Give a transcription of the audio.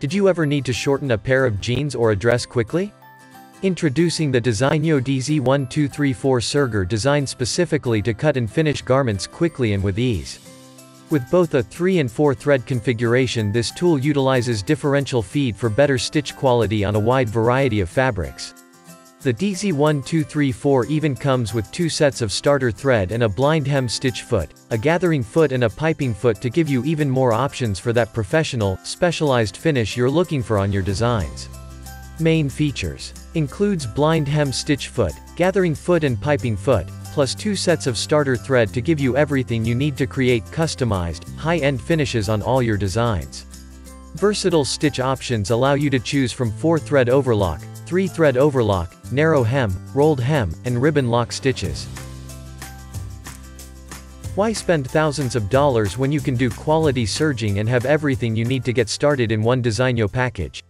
Did you ever need to shorten a pair of jeans or a dress quickly? Introducing the Designio DZ1234 Serger designed specifically to cut and finish garments quickly and with ease. With both a 3 and 4 thread configuration this tool utilizes differential feed for better stitch quality on a wide variety of fabrics. The DZ1234 even comes with two sets of starter thread and a blind hem stitch foot, a gathering foot and a piping foot to give you even more options for that professional, specialized finish you're looking for on your designs. Main features. Includes blind hem stitch foot, gathering foot and piping foot, plus two sets of starter thread to give you everything you need to create customized, high-end finishes on all your designs. Versatile stitch options allow you to choose from 4-thread overlock, 3-thread overlock, narrow hem, rolled hem, and ribbon lock stitches. Why spend thousands of dollars when you can do quality serging and have everything you need to get started in one Designio package?